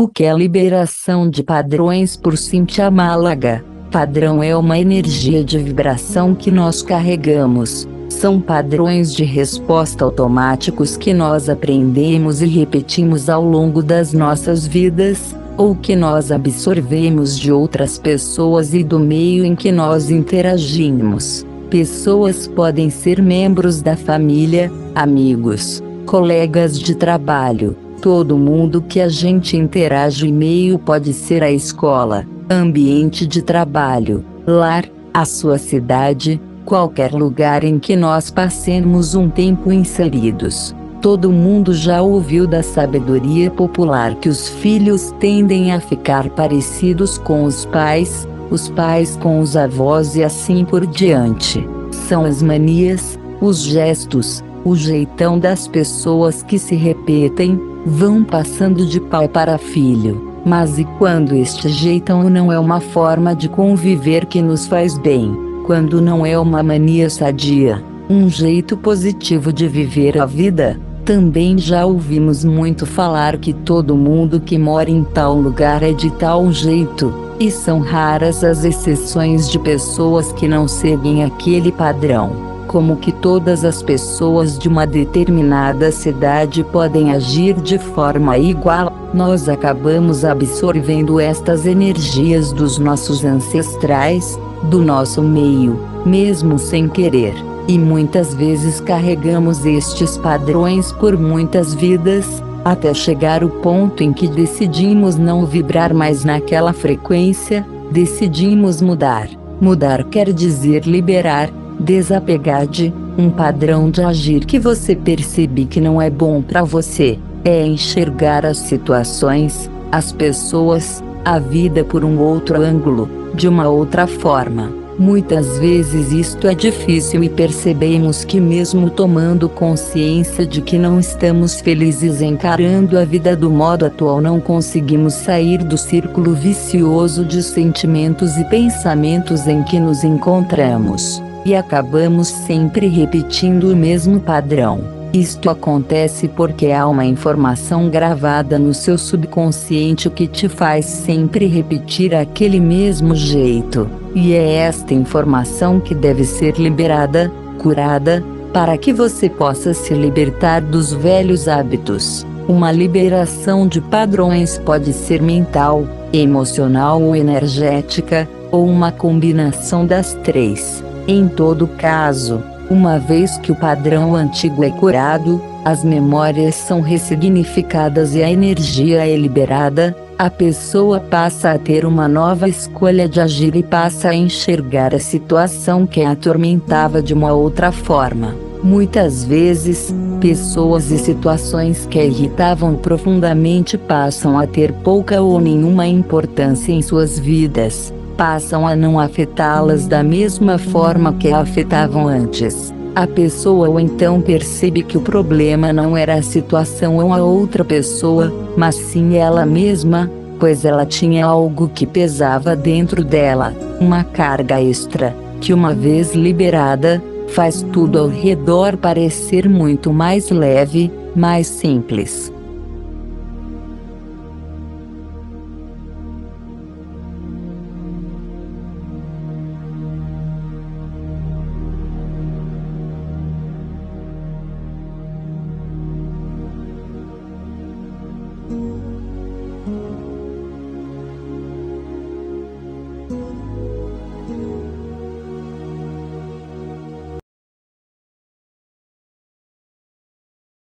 O que é liberação de padrões por Cintia Málaga? Padrão é uma energia de vibração que nós carregamos. São padrões de resposta automáticos que nós aprendemos e repetimos ao longo das nossas vidas, ou que nós absorvemos de outras pessoas e do meio em que nós interagimos. Pessoas podem ser membros da família, amigos, colegas de trabalho, todo mundo que a gente interage e meio pode ser a escola, ambiente de trabalho, lar, a sua cidade, qualquer lugar em que nós passemos um tempo inseridos. Todo mundo já ouviu da sabedoria popular que os filhos tendem a ficar parecidos com os pais, os pais com os avós e assim por diante. São as manias, os gestos, o jeitão das pessoas que se repetem, vão passando de pai para filho. Mas e quando este jeitão não é uma forma de conviver que nos faz bem? Quando não é uma mania sadia, um jeito positivo de viver a vida? Também já ouvimos muito falar que todo mundo que mora em tal lugar é de tal jeito, e são raras as exceções de pessoas que não seguem aquele padrão. Como que todas as pessoas de uma determinada cidade podem agir de forma igual, nós acabamos absorvendo estas energias dos nossos ancestrais, do nosso meio, mesmo sem querer. E muitas vezes carregamos estes padrões por muitas vidas, até chegar o ponto em que decidimos não vibrar mais naquela frequência, decidimos mudar. Mudar quer dizer liberar, desapegar de um padrão de agir que você percebe que não é bom para você. É enxergar as situações, as pessoas, a vida por um outro ângulo, de uma outra forma. Muitas vezes isto é difícil e percebemos que, mesmo tomando consciência de que não estamos felizes encarando a vida do modo atual, não conseguimos sair do círculo vicioso de sentimentos e pensamentos em que nos encontramos, e acabamos sempre repetindo o mesmo padrão. Isto acontece porque há uma informação gravada no seu subconsciente que te faz sempre repetir aquele mesmo jeito, e é esta informação que deve ser liberada, curada, para que você possa se libertar dos velhos hábitos. Uma liberação de padrões pode ser mental, emocional ou energética, ou uma combinação das três. Em todo caso, uma vez que o padrão antigo é curado, as memórias são ressignificadas e a energia é liberada, a pessoa passa a ter uma nova escolha de agir e passa a enxergar a situação que a atormentava de uma outra forma. Muitas vezes, pessoas e situações que a irritavam profundamente passam a ter pouca ou nenhuma importância em suas vidas passam a não afetá-las da mesma forma que a afetavam antes. A pessoa então percebe que o problema não era a situação ou a outra pessoa, mas sim ela mesma, pois ela tinha algo que pesava dentro dela, uma carga extra, que uma vez liberada, faz tudo ao redor parecer muito mais leve, mais simples.